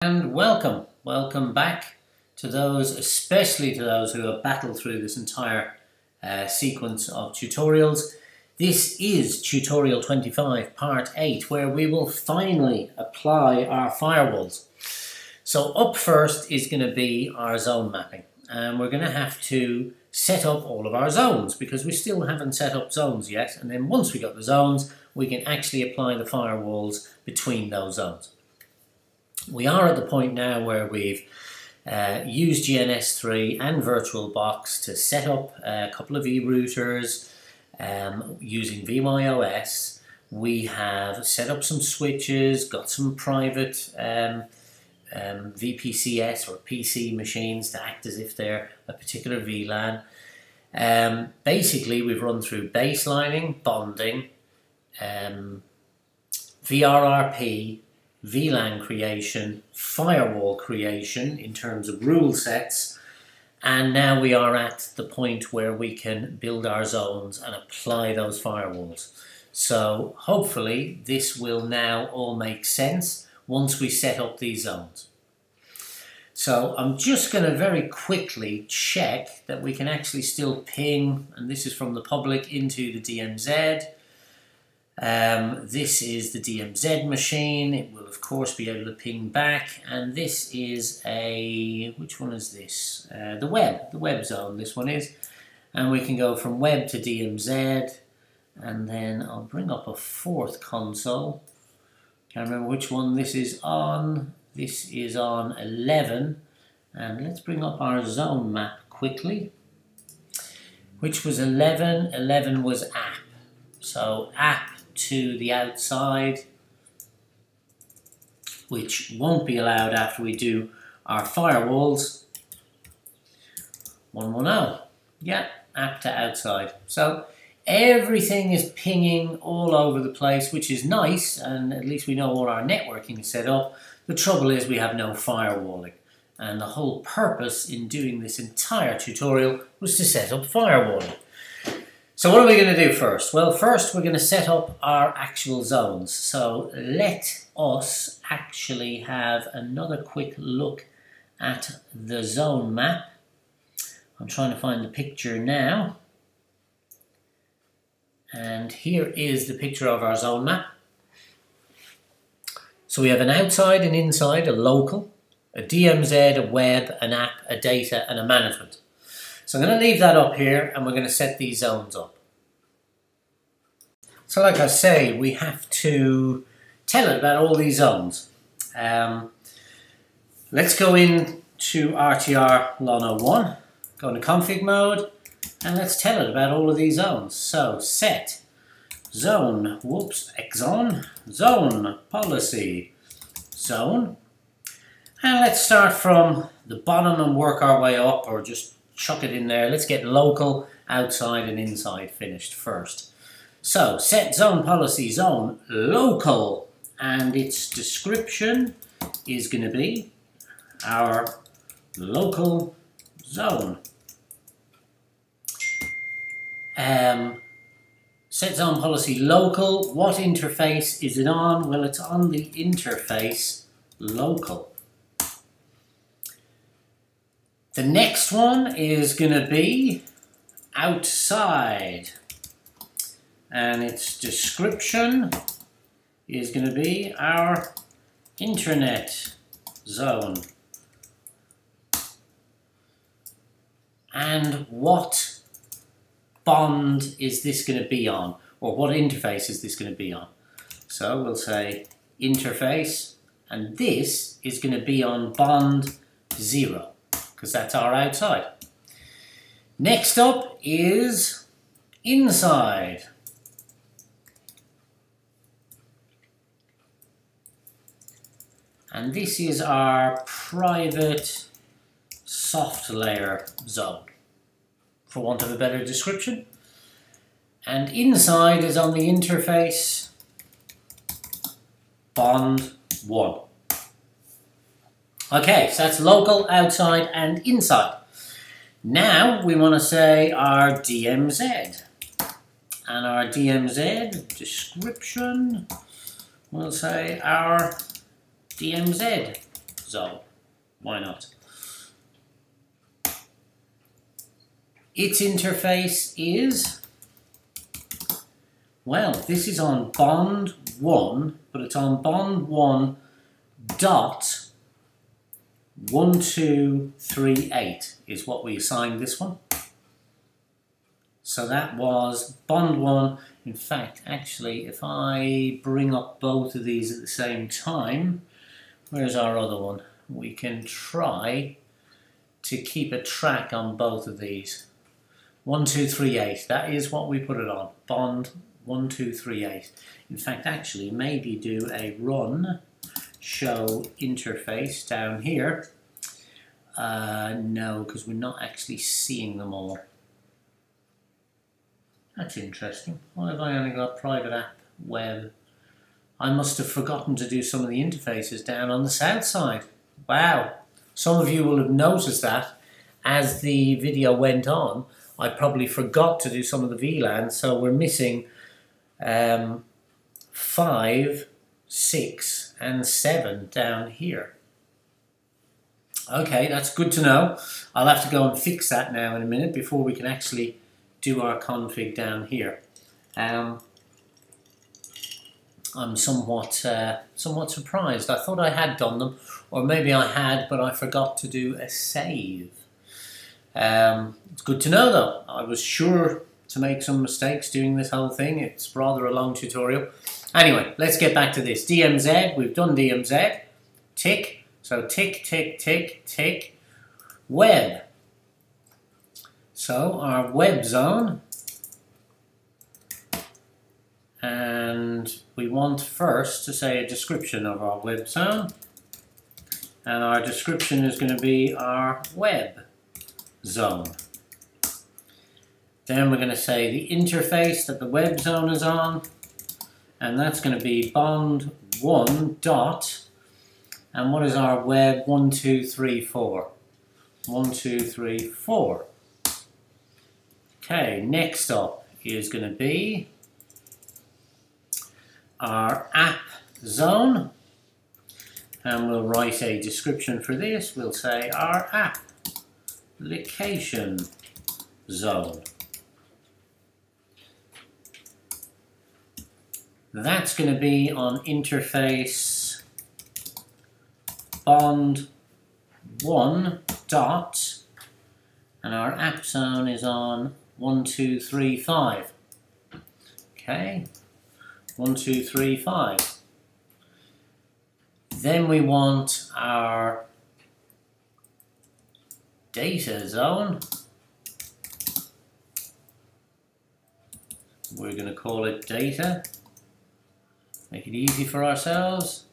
And welcome, welcome back to those, especially to those who have battled through this entire uh, sequence of tutorials. This is tutorial 25, part 8, where we will finally apply our firewalls. So up first is going to be our zone mapping. And we're going to have to set up all of our zones because we still haven't set up zones yet. And then once we got the zones, we can actually apply the firewalls between those zones. We are at the point now where we've uh, used GNS3 and VirtualBox to set up a couple of e-routers um, using VYOS. We have set up some switches, got some private um, um, VPCS or PC machines to act as if they're a particular VLAN. Um, basically, we've run through baselining, bonding, um, VRRP, VLAN creation, firewall creation in terms of rule sets, and now we are at the point where we can build our zones and apply those firewalls. So hopefully this will now all make sense once we set up these zones. So I'm just going to very quickly check that we can actually still ping, and this is from the public into the DMZ. Um, this is the DMZ machine. It will of course be able to ping back. And this is a, which one is this? Uh, the web, the web zone this one is. And we can go from web to DMZ. And then I'll bring up a fourth console. Can't remember which one this is on. This is on 11. And let's bring up our zone map quickly. Which was 11. 11 was app. So app to the outside, which won't be allowed after we do our firewalls. 110. Yeah, app to outside. So everything is pinging all over the place, which is nice, and at least we know all our networking is set up. The trouble is we have no firewalling. And the whole purpose in doing this entire tutorial was to set up firewalling. So what are we going to do first? Well, first we're going to set up our actual zones. So let us actually have another quick look at the zone map. I'm trying to find the picture now. And here is the picture of our zone map. So we have an outside and inside, a local, a DMZ, a web, an app, a data, and a management. So I'm going to leave that up here and we're going to set these zones up. So like I say, we have to tell it about all these zones. Um, let's go into RTR LON 01, go into config mode, and let's tell it about all of these zones. So set zone, whoops, exon, zone, policy, zone, and let's start from the bottom and work our way up or just chuck it in there. Let's get local, outside and inside finished first. So set zone policy zone local and its description is going to be our local zone. Um, set zone policy local, what interface is it on? Well, it's on the interface local. The next one is going to be outside. And its description is going to be our internet zone. And what bond is this going to be on? Or what interface is this going to be on? So we'll say interface, and this is going to be on bond 0 because that's our outside. Next up is inside. And this is our private SoftLayer zone, for want of a better description. And inside is on the interface bond 1. Okay, so that's local, outside, and inside. Now we want to say our DMZ. And our DMZ description, we'll say our DMZ zone. Why not? Its interface is, well, this is on bond 1, but it's on bond 1 dot 1238 is what we assigned this one. So that was bond 1. In fact, actually, if I bring up both of these at the same time, where's our other one? We can try to keep a track on both of these. 1238, that is what we put it on. Bond 1238. In fact, actually, maybe do a run show interface down here. Uh, no, because we're not actually seeing them all. That's interesting. Why have I only got private app web? I must have forgotten to do some of the interfaces down on the south side. Wow. Some of you will have noticed that as the video went on. I probably forgot to do some of the VLAN, so we're missing um, 5, 6 and 7 down here. Okay, that's good to know. I'll have to go and fix that now in a minute before we can actually do our config down here. Um, I'm somewhat uh, somewhat surprised. I thought I had done them, or maybe I had, but I forgot to do a save. Um, it's good to know though. I was sure to make some mistakes doing this whole thing. It's rather a long tutorial. Anyway, let's get back to this. DMZ, we've done DMZ. Tick. So tick, tick, tick, tick. Web. So our web zone. And we want first to say a description of our web zone. And our description is going to be our web zone. Then we're going to say the interface that the web zone is on, and that's going to be bond 1 dot, and what is our web 1, 2, 3, 4? 1, 2, 3, 4. Okay, next up is going to be our app zone, and we'll write a description for this. We'll say our app application zone. That's going to be on interface bond 1 dot and our app zone is on 1235. Okay, 1235. Then we want our data zone. We're going to call it data. Make it easy for ourselves.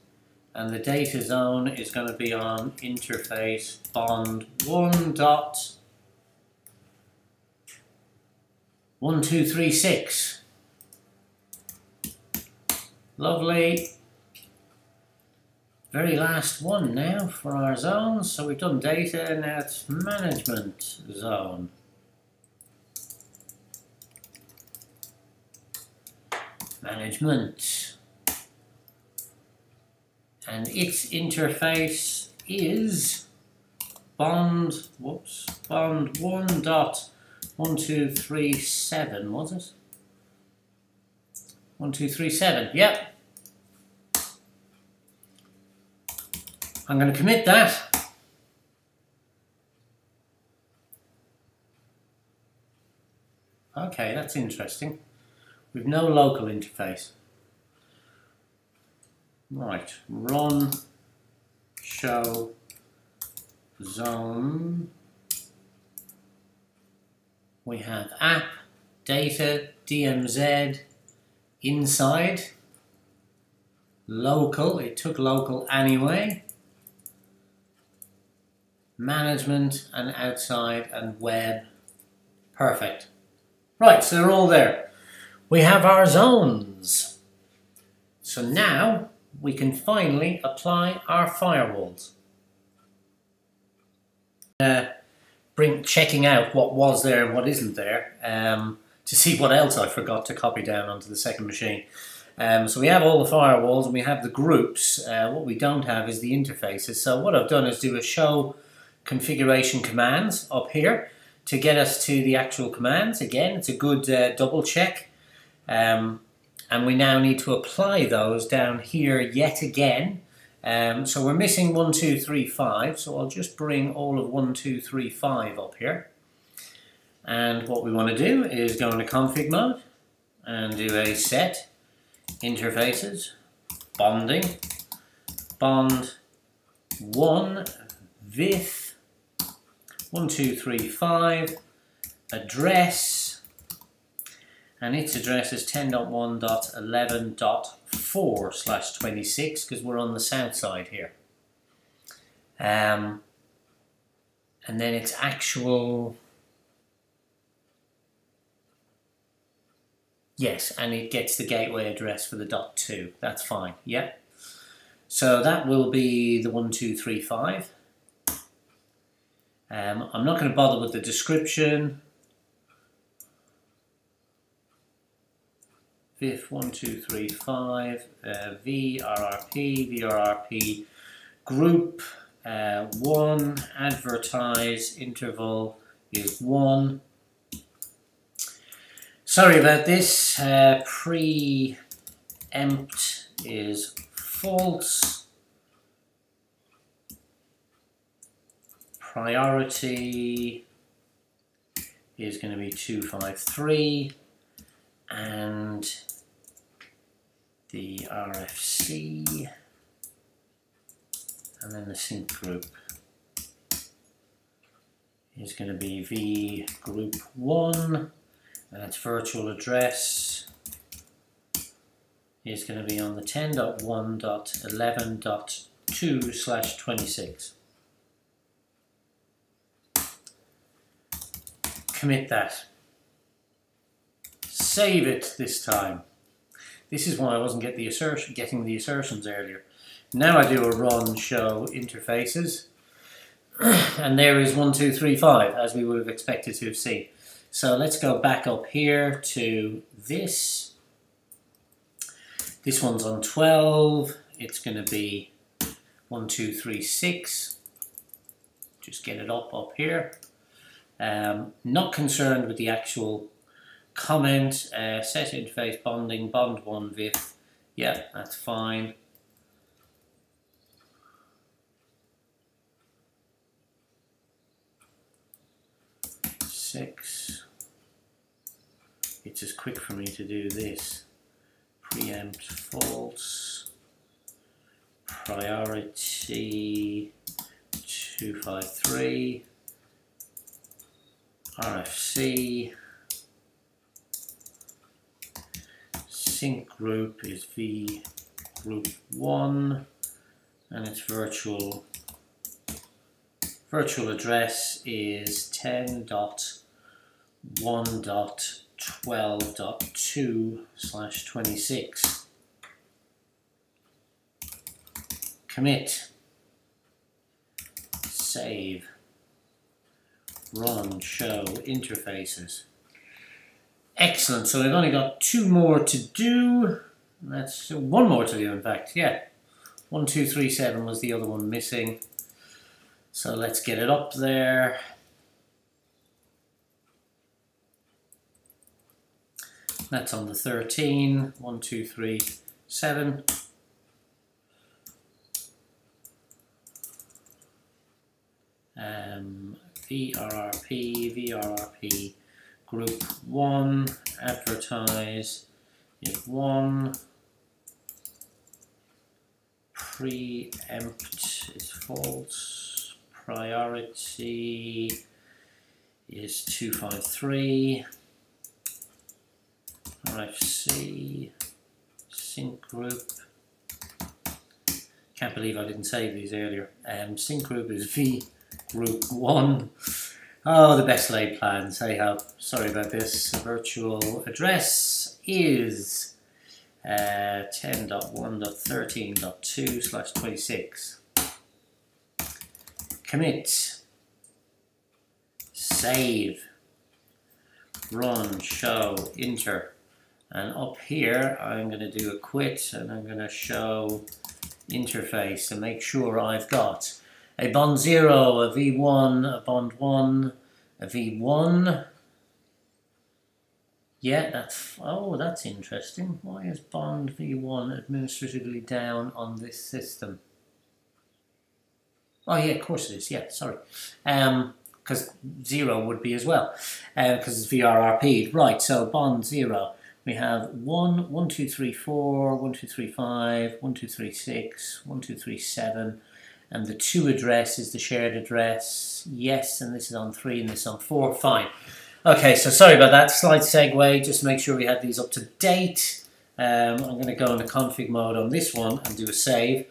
And the data zone is going to be on interface bond 1 dot 1236. Lovely very last one now for our zones. So we've done data and it's management zone. Management. And its interface is bond, whoops, bond 1 dot 1237, was it? 1237, yep. I'm going to commit that. Okay, that's interesting. With no local interface. Right, run show zone. We have app, data, DMZ, inside, local, it took local anyway management and outside and web. Perfect. Right, so they're all there. We have our zones. So now we can finally apply our firewalls. Uh, bring checking out what was there and what isn't there um, to see what else I forgot to copy down onto the second machine. Um, so we have all the firewalls and we have the groups. Uh, what we don't have is the interfaces. So what I've done is do a show configuration commands up here to get us to the actual commands. Again, it's a good uh, double check. Um, and we now need to apply those down here yet again. Um, so we're missing 1, 2, 3, 5. So I'll just bring all of 1, 2, 3, 5 up here. And what we want to do is go into config mode and do a set interfaces bonding bond 1 with 1235 address and its address is 10.1.11.4 slash 26 because we're on the south side here. Um, and then its actual yes and it gets the gateway address for the dot 2 that's fine yeah. So that will be the 1235 um, I'm not going to bother with the description. VIF 1235, uh, VRRP, VRRP group uh, 1, advertise interval is 1. Sorry about this, uh, preempt is false. priority is going to be 253 and the RFC and then the sync group is going to be V group 1 and its virtual address is going to be on the 10.1.11.2 slash 26. commit that. Save it this time. This is why I wasn't get the assertion, getting the assertions earlier. Now I do a run show interfaces. and there is 1235, as we would have expected to have seen. So let's go back up here to this. This one's on 12. It's going to be 1236. Just get it up up here. Um, not concerned with the actual comment, uh, set interface bonding, bond one with, yeah, that's fine. Six. It's as quick for me to do this. Preempt false. Priority 253. RFC. Sync group is V group 1 and its virtual virtual address is 10.1.12.2 slash 26. Commit. Save run show interfaces. Excellent, so we've only got two more to do. That's one more to do, in fact, yeah. One, two, three, seven was the other one missing. So let's get it up there. That's on the 13. One, two, three, seven. Um, VRRP, VRRP group 1, advertise is 1, preempt is false, priority is 253, RFC, sync group, can't believe I didn't save these earlier, um, sync group is V Group 1. Oh, the best laid plans. Hey ho. Sorry about this. Virtual address is uh, 10.1.13.2 slash 26. Commit. Save. Run, show, enter. And up here, I'm going to do a quit and I'm going to show interface to make sure I've got a bond 0, a V1, a bond 1, a V1. Yeah, that's, oh, that's interesting. Why is bond V1 administratively down on this system? Oh yeah, of course it is, yeah, sorry. Um, because 0 would be as well, because uh, it's VRRP. Right, so bond 0 we have 1, 1, 2, 3, 4, 1, 2, 3, 5, 1, 2, 3, 6, 1, 2, 3, 7, and the 2 address is the shared address, yes, and this is on 3 and this on 4, fine. Okay, so sorry about that, slight segue, just make sure we had these up to date. Um, I'm going to go into config mode on this one and do a save,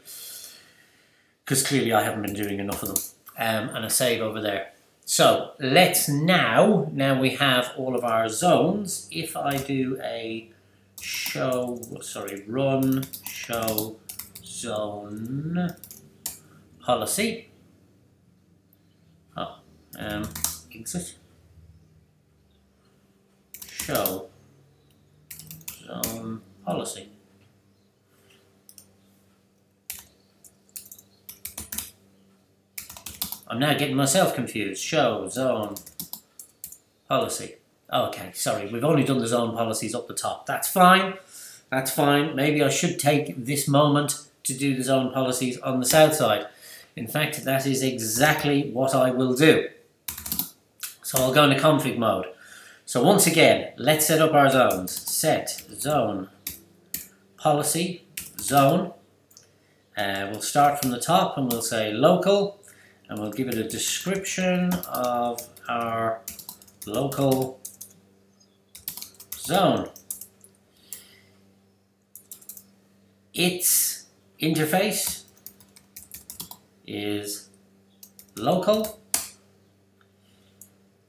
because clearly I haven't been doing enough of them, um, and a save over there. So let's now, now we have all of our zones, if I do a show, sorry, run show zone policy, oh, um, exit, show zone policy. I'm now getting myself confused. Show, zone, policy. Okay, sorry, we've only done the zone policies up the top. That's fine. That's fine. Maybe I should take this moment to do the zone policies on the south side. In fact, that is exactly what I will do. So I'll go into config mode. So once again, let's set up our zones. Set zone policy zone. Uh, we'll start from the top and we'll say local and we'll give it a description of our local zone. Its interface is local.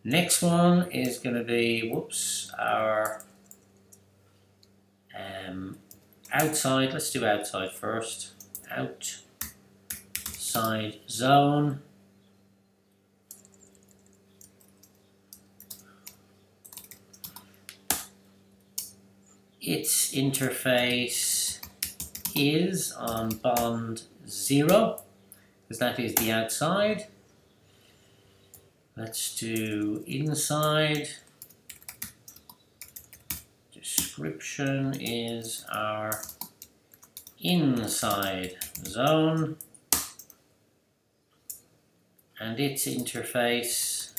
Next one is going to be, whoops, our um, outside, let's do outside first, outside zone. its interface is on bond 0, because that is the outside. Let's do inside. Description is our inside zone. And its interface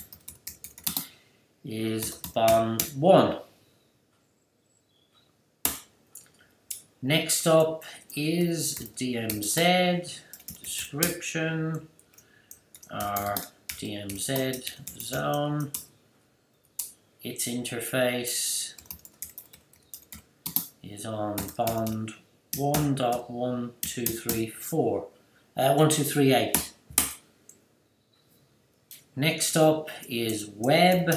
is bond 1. Next up is DMZ, description, our DMZ zone, its interface is on bond 1.1234, uh, 1238. Next up is web,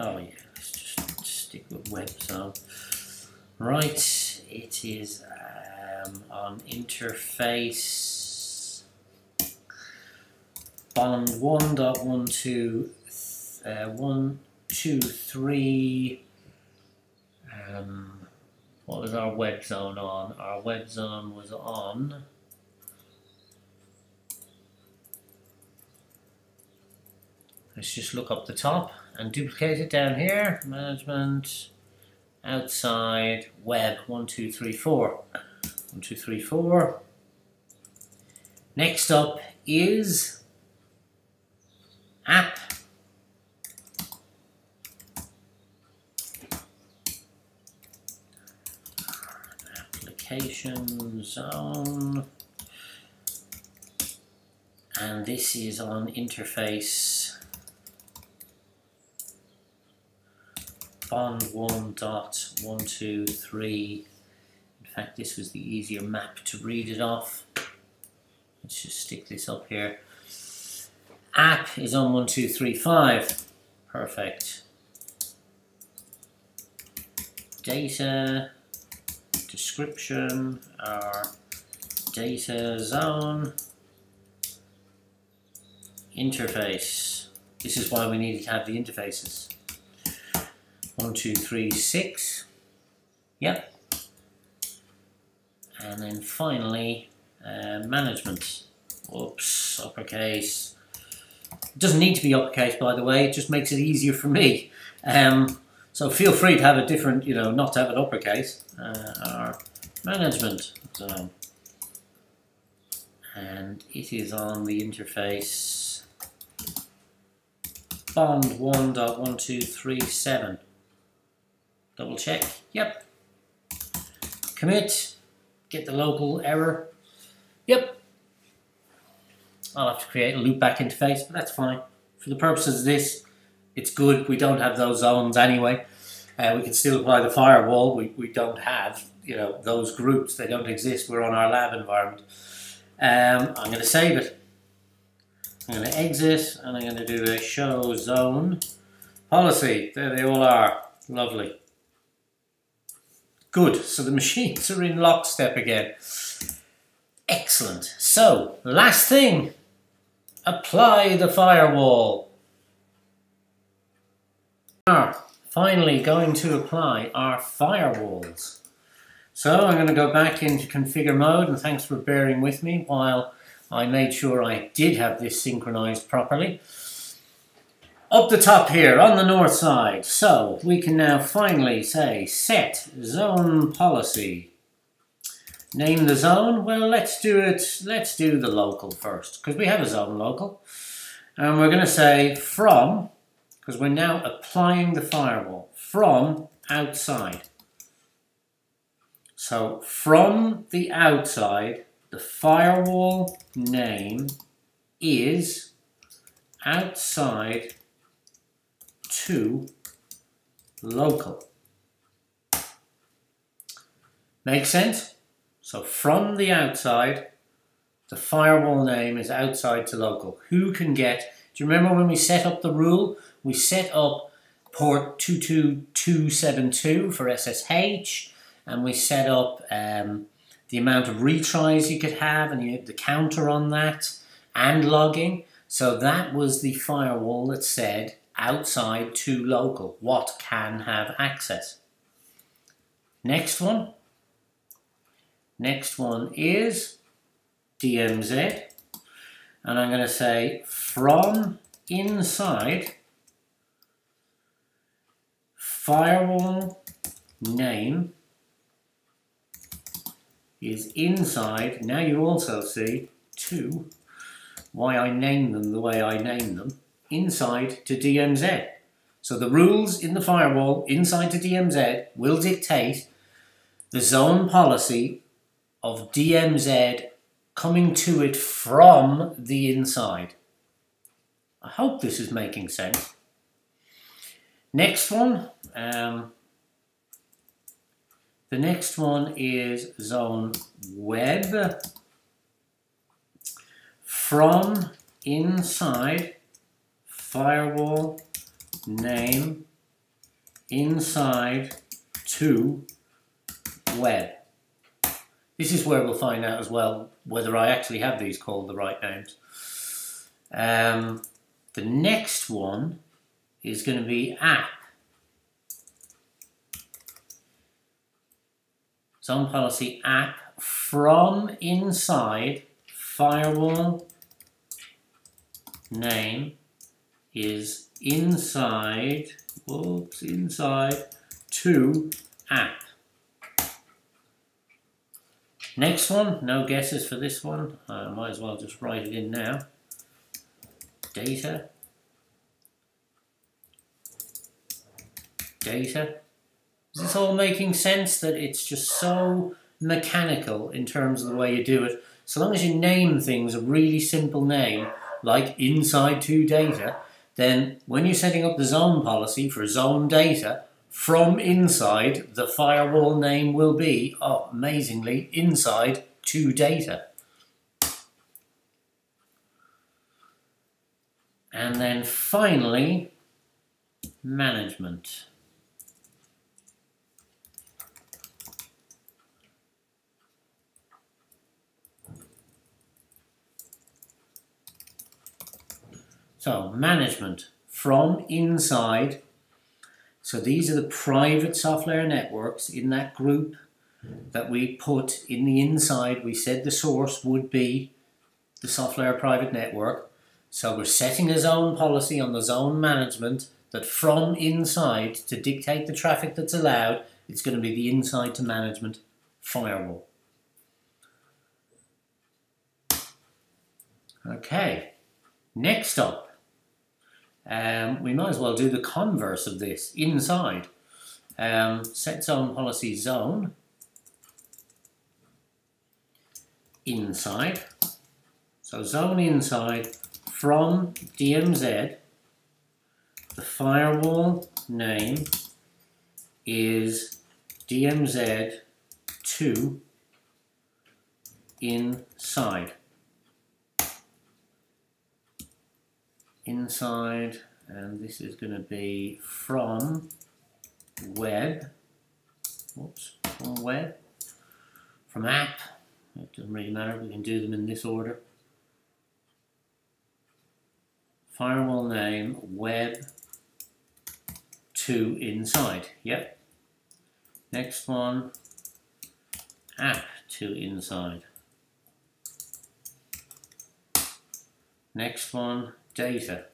Oh yeah, stick with web zone. Right, it is um, on interface bond 1.12 uh, one, two, three. Um, what was our web zone on? Our web zone was on Let's just look up the top and duplicate it down here. Management, outside, web, one, two, three, four. One, two, three, four. Next up is app. Application zone. And this is on interface bond 1.123 in fact this was the easier map to read it off. Let's just stick this up here. App is on 1235 perfect. Data description our data zone. Interface. This is why we needed to have the interfaces. One, two, three, six. Yep. And then finally, uh, management. Whoops, uppercase. It doesn't need to be uppercase, by the way. It just makes it easier for me. Um, so feel free to have a different, you know, not to have an uppercase. Uh, our management zone. And it is on the interface bond 1.1237. Double check. Yep. Commit. Get the local error. Yep. I'll have to create a loopback interface, but that's fine. For the purposes of this, it's good. We don't have those zones anyway. Uh, we can still apply the firewall. We, we don't have, you know, those groups. They don't exist. We're on our lab environment. Um, I'm going to save it. I'm going to exit and I'm going to do a show zone policy. There they all are. Lovely. Good. So the machines are in lockstep again. Excellent. So, last thing. Apply the firewall. Are finally going to apply our firewalls. So I'm going to go back into configure mode and thanks for bearing with me while I made sure I did have this synchronized properly. Up the top here on the north side, so we can now finally say set zone policy. Name the zone, well let's do it, let's do the local first because we have a zone local. And we're going to say from, because we're now applying the firewall, from outside. So from the outside, the firewall name is outside to local. Make sense? So from the outside, the firewall name is outside to local. Who can get, do you remember when we set up the rule? We set up port 22272 for SSH and we set up um, the amount of retries you could have and you, the counter on that and logging. So that was the firewall that said outside to local, what can have access. Next one. Next one is DMZ. And I'm going to say from inside firewall name is inside. Now you also see two, why I name them the way I name them, inside to DMZ. So the rules in the firewall inside to DMZ will dictate the zone policy of DMZ coming to it from the inside. I hope this is making sense. Next one, um, the next one is zone web from inside firewall name inside to web. This is where we'll find out as well whether I actually have these called the right names. Um, the next one is going to be app zone policy app from inside firewall name is inside, whoops, inside to app. Next one, no guesses for this one. I might as well just write it in now. Data. Data. Is this all making sense that it's just so mechanical in terms of the way you do it? So long as you name things a really simple name, like inside to data, then when you're setting up the zone policy for zone data, from inside, the firewall name will be, oh, amazingly, inside to data. And then finally, management. So management from inside. So these are the private SoftLayer networks in that group that we put in the inside. We said the source would be the SoftLayer private network. So we're setting a zone policy on the zone management that from inside to dictate the traffic that's allowed, it's going to be the inside to management firewall. Okay, next up, um, we might as well do the converse of this, inside. Um, set zone policy zone, inside. So zone inside from DMZ, the firewall name is DMZ2 inside. Inside, and this is going to be from web, whoops, from web, from app, it doesn't really matter, we can do them in this order. Firewall name, web, to inside, yep. Next one, app to inside. Next one, data.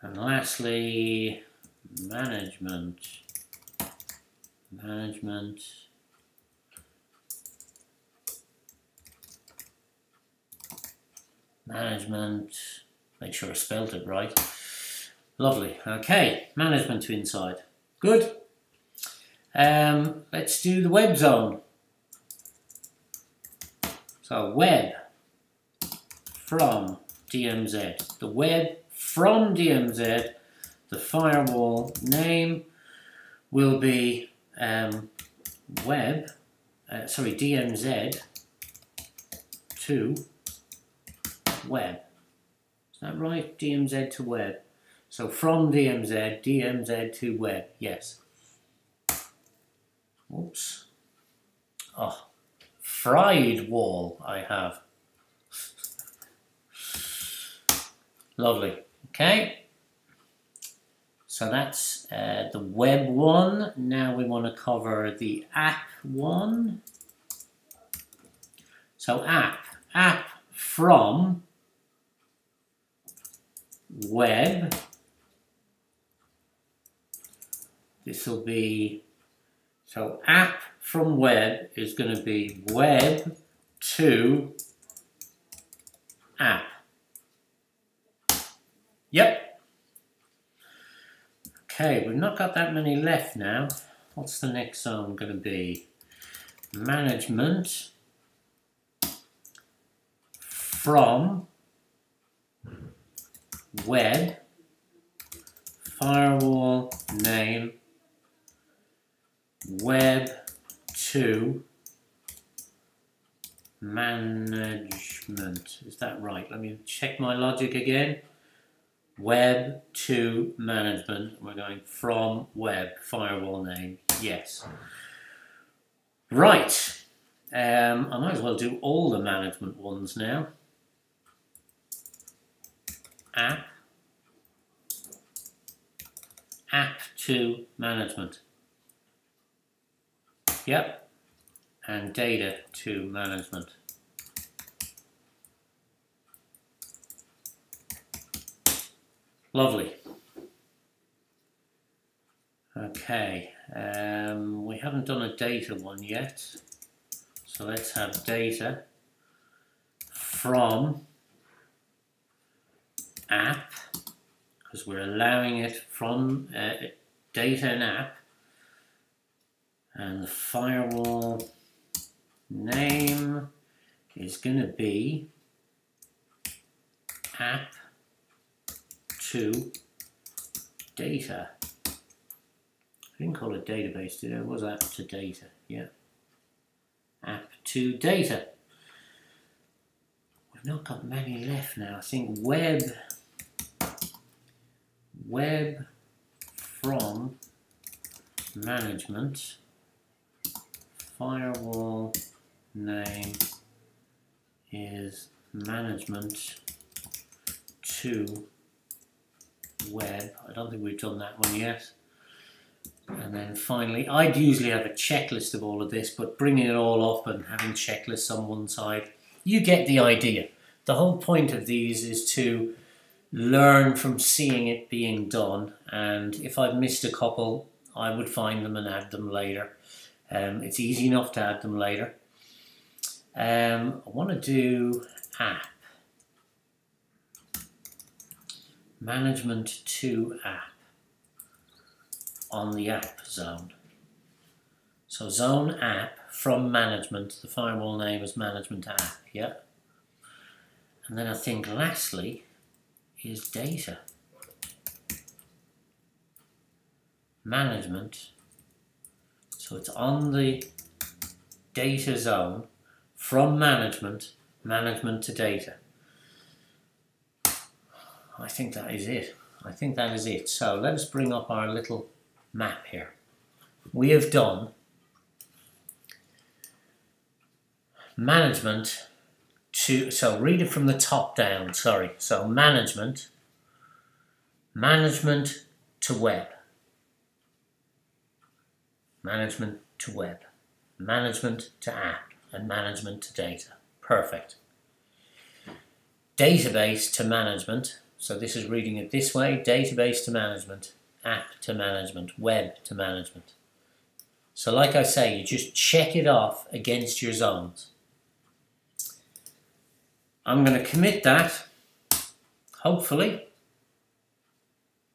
And lastly, management. Management. Management. Make sure I spelled it right. Lovely. Okay, management to inside. Good. Um, let's do the web zone. So web from DMZ. The web from DMZ, the firewall name will be um, web, uh, sorry, DMZ to web. Is that right? DMZ to web. So from DMZ, DMZ to web, yes. Oops. Oh, fried wall I have. Lovely. Okay. So that's uh, the web one. Now we want to cover the app one. So app, app from web. This will be, so app from web is going to be web to app. Yep. Okay, we've not got that many left now. What's the next zone going to be? Management from web firewall name web to management. Is that right? Let me check my logic again. Web to management. We're going from web, firewall name. Yes. Right. Um, I might as well do all the management ones now. App. App to management. Yep. And data to management. Lovely. Okay, um, we haven't done a data one yet. So let's have data from app, because we're allowing it from uh, data and app. And the firewall name is going to be app to data. I didn't call it database, did I? Was app to data, Yeah. App to data. We've not got many left now. I think web, web from management, firewall name is management to web. I don't think we've done that one yet. And then finally, I'd usually have a checklist of all of this, but bringing it all up and having checklists on one side, you get the idea. The whole point of these is to learn from seeing it being done. And if I've missed a couple, I would find them and add them later. Um, it's easy enough to add them later. Um, I want to do app. Management to app on the app zone. So zone app from management, the firewall name is management app, yeah? And then I think lastly is data. Management, so it's on the data zone from management, management to data. I think that is it. I think that is it. So let us bring up our little map here. We have done management to, so read it from the top down, sorry. So management, management to web, management to web, management to app, and management to data. Perfect. Database to management, so this is reading it this way, database to management, app to management, web to management. So like I say, you just check it off against your zones. I'm going to commit that, hopefully.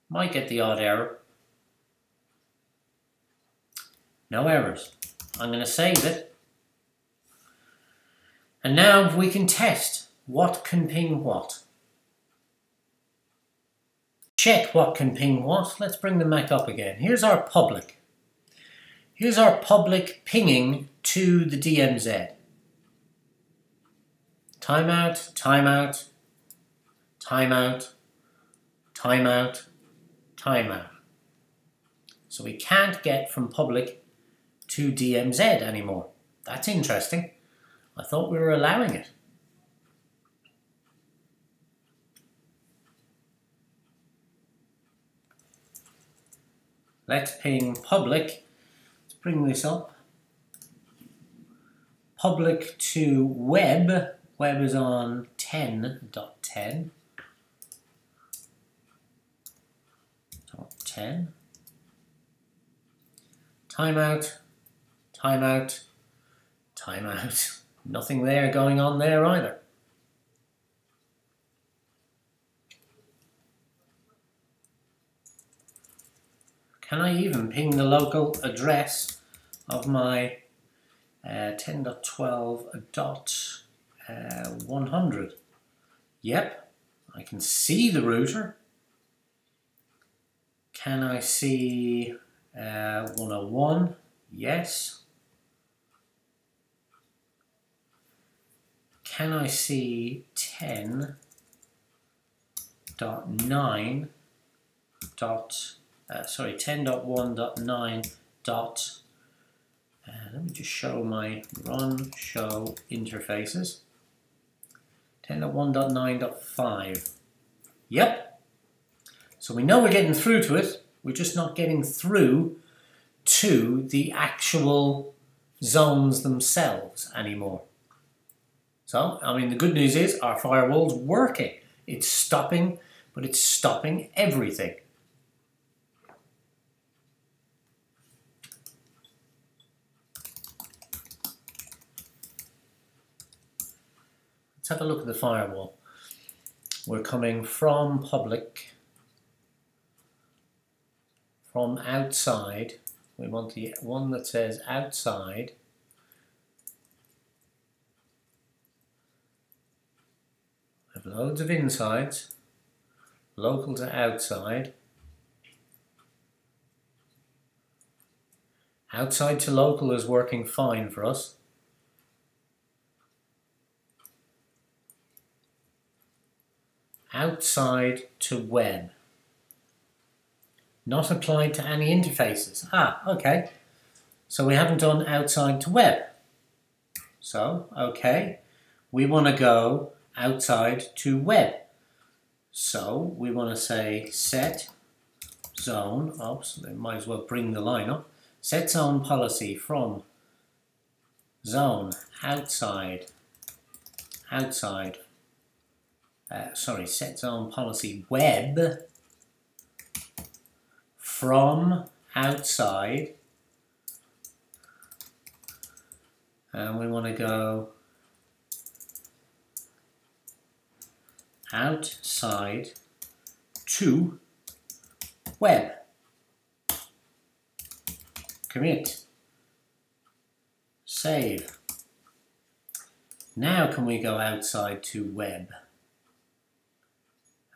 Might get the odd error. No errors. I'm going to save it. And now we can test what can ping what. Check what can ping what. Let's bring the Mac up again. Here's our public. Here's our public pinging to the DMZ. Timeout, timeout, timeout, timeout, timeout. So we can't get from public to DMZ anymore. That's interesting. I thought we were allowing it. Let's ping public. Let's bring this up. Public to web. Web is on 10.10. .10. 10. Timeout, timeout, timeout. Nothing there going on there either. Can I even ping the local address of my uh, 10.12.100? Uh, yep, I can see the router. Can I see uh, 101? Yes. Can I see 10.9 dot uh, sorry, 10.1.9 dot, uh, let me just show my run show interfaces. 10.1.9.5. Yep. So we know we're getting through to it. We're just not getting through to the actual zones themselves anymore. So, I mean, the good news is our firewall's working. It's stopping, but it's stopping everything. Let's have a look at the firewall. We're coming from public, from outside. We want the one that says outside. We have loads of insides, local to outside. Outside to local is working fine for us. outside to web. Not applied to any interfaces. Ah, okay. So we haven't done outside to web. So, okay, we want to go outside to web. So we want to say set zone, oops, they might as well bring the line up, set zone policy from zone outside, outside, uh, sorry, set zone policy web from outside and we want to go outside to web. Commit. Save. Now can we go outside to web?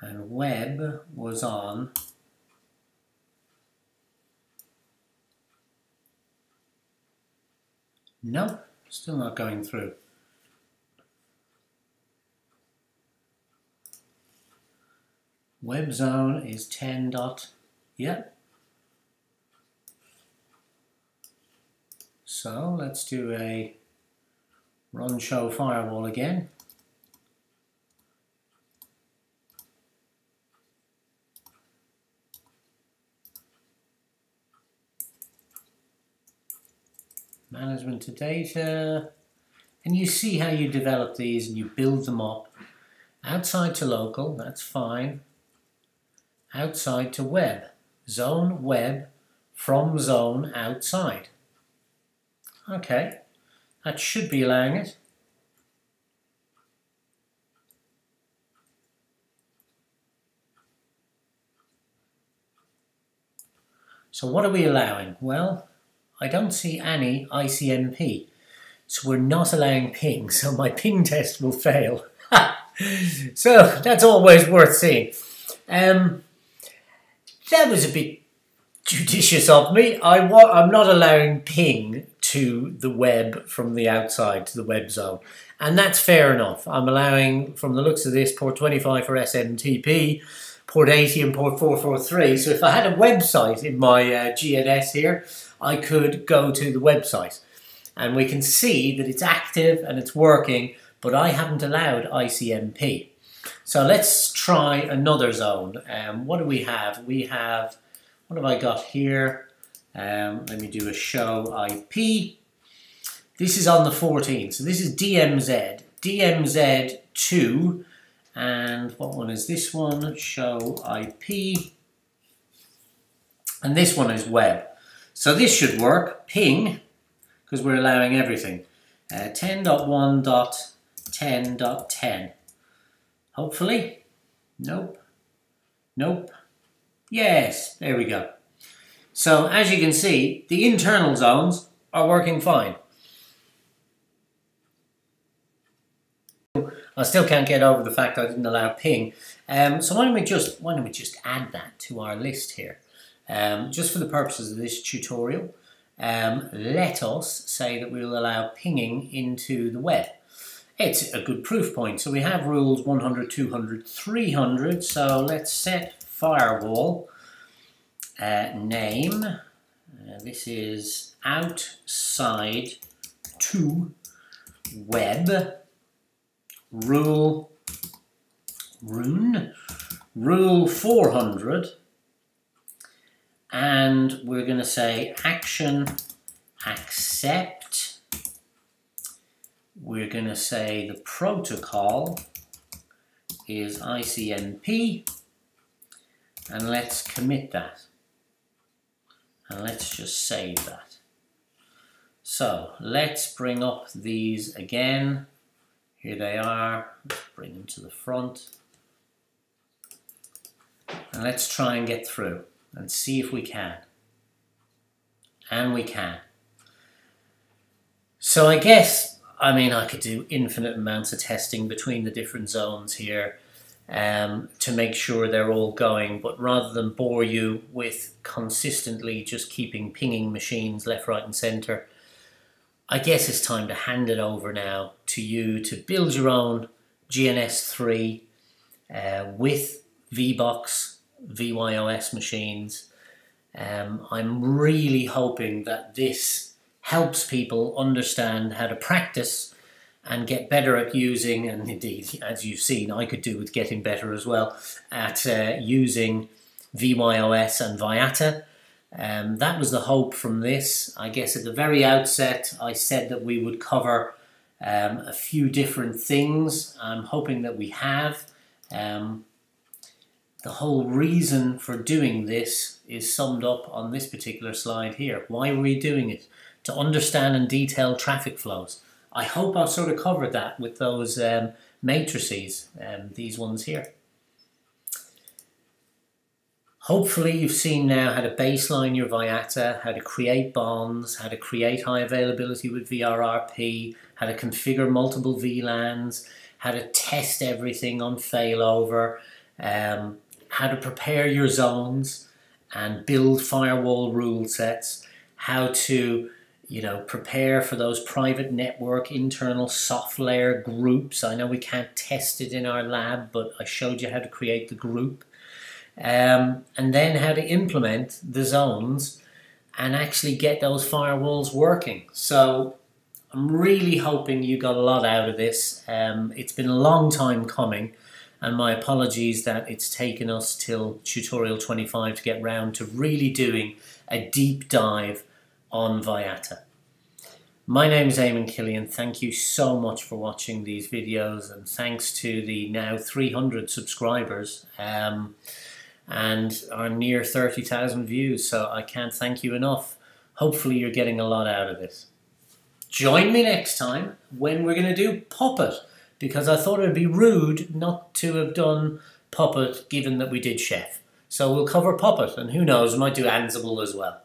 And web was on Nope, still not going through. Web zone is 10 dot, yep. So let's do a run show firewall again. Management to data. And you see how you develop these and you build them up. Outside to local, that's fine outside to web, zone web from zone outside. Okay, that should be allowing it. So what are we allowing? Well, I don't see any ICMP. So we're not allowing ping, so my ping test will fail. so that's always worth seeing. Um, that was a bit judicious of me. I I'm not allowing ping to the web from the outside to the web zone. And that's fair enough. I'm allowing, from the looks of this, port 25 for SMTP, port 80 and port 443. So if I had a website in my uh, GNS here, I could go to the website. And we can see that it's active and it's working, but I haven't allowed ICMP. So let's try another zone. Um, what do we have? We have, what have I got here? Um, let me do a show IP. This is on the 14th. So this is DMZ. DMZ2. And what one is this one? Show IP. And this one is web. So this should work. Ping, because we're allowing everything. Uh, 10.1.10.10. Hopefully. Nope. Nope. Yes, there we go. So as you can see, the internal zones are working fine. I still can't get over the fact I didn't allow ping. Um, so why don't we just why don't we just add that to our list here? Um, just for the purposes of this tutorial, um, let us say that we'll allow pinging into the web it's a good proof point. So we have rules 100, 200, 300. So let's set firewall uh, name. Uh, this is outside to web rule rune rule 400 and we're going to say action accept we're going to say the protocol is ICMP and let's commit that and let's just save that. So let's bring up these again. Here they are. Let's bring them to the front. And let's try and get through and see if we can. And we can. So I guess I mean, I could do infinite amounts of testing between the different zones here um, to make sure they're all going. But rather than bore you with consistently just keeping pinging machines left, right, and center, I guess it's time to hand it over now to you to build your own GNS3 uh, with VBox, VYOS machines. Um, I'm really hoping that this helps people understand how to practice and get better at using, and indeed, as you've seen, I could do with getting better as well, at uh, using VYOS and Vyatta. Um, that was the hope from this. I guess at the very outset, I said that we would cover um, a few different things. I'm hoping that we have. Um, the whole reason for doing this is summed up on this particular slide here. Why are we doing it? To understand and detail traffic flows. I hope I've sort of covered that with those um, matrices, um, these ones here. Hopefully you've seen now how to baseline your Vyatta, how to create bonds, how to create high availability with VRRP, how to configure multiple VLANs, how to test everything on failover, um, how to prepare your zones and build firewall rule sets, how to you know, prepare for those private network internal SoftLayer groups. I know we can't test it in our lab, but I showed you how to create the group. Um, and then how to implement the zones and actually get those firewalls working. So I'm really hoping you got a lot out of this. Um, it's been a long time coming and my apologies that it's taken us till tutorial 25 to get round to really doing a deep dive on Vyatta. My name is Eamonn Killian. Thank you so much for watching these videos and thanks to the now 300 subscribers um, and our near 30,000 views. So I can't thank you enough. Hopefully you're getting a lot out of this. Join me next time when we're going to do Puppet because I thought it would be rude not to have done Puppet given that we did Chef. So we'll cover Puppet and who knows, we might do Ansible as well.